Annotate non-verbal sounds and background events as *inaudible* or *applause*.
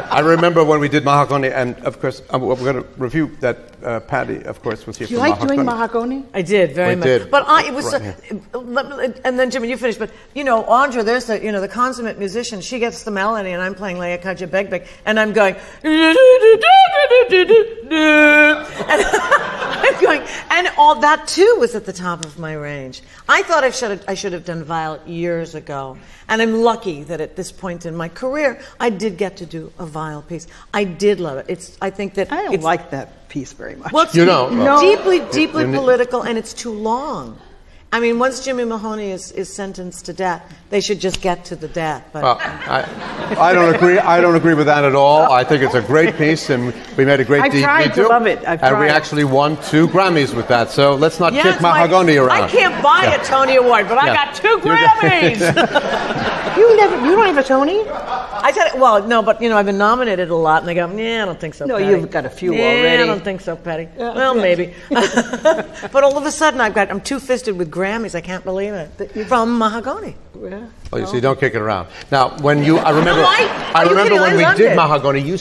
I remember when we did Mahagonny, and of course, um, we're going to review that. Uh, Patti, of course, was here Do you for like doing Mahagonny? I did very We much, did. but I it was Right, uh, and then Jimmy, you finished. But you know, Audra, there's the you know the consummate musician. She gets the melody, and I'm playing Leocadia Begbick, and I'm going, *laughs* and I'm going, and all that too was at the top of my range. I thought I should have, I should have done Weill years ago, and I'm lucky that at this point in my career, I did get to do a Weill piece. I did love it. It's I think that I don't it's, like that piece very much. well, it's You don't? No. deeply, deeply You need- political, and it's too long. I mean, once Jimmy Mahoney is, is sentenced to death, they should just get to the death. But Well, I, I don't agree. I don't agree with that at all. I think it's a great piece, and we made a great I've DVD tried to love it. I've and we actually won two Grammys with that. So let's not Yeah, kick it's my- Mahagonny around. I can't buy a Tony Award, but I got two Grammys. *laughs* *laughs* you never, you don't have a Tony? I said, well, no, but you know, I've been nominated a lot, and they go, yeah, I don't think so. No, Patti." you've got a few already. yeah, already. I don't think so, Patti. well, maybe. *laughs* but all of a sudden, I've got, I'm two fisted with Grammys. I can't believe it. From Mahagonny. Yeah. Oh, you see, don't kick it around. Now, when you, I remember, No, I- I remember kidding? when I we did it. Mahagonny. You